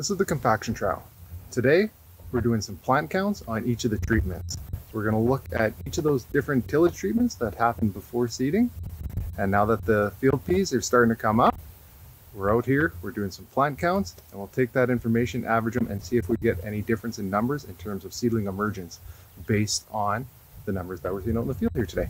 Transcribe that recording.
This is the compaction trial. Today, we're doing some plant counts on each of the treatments. So we're going to look at each of those different tillage treatments that happened before seeding. And now that the field peas are starting to come up, we're out here, we're doing some plant counts, and we'll take that information, average them, and see if we get any difference in numbers in terms of seedling emergence based on the numbers that we're seeing out in the field here today.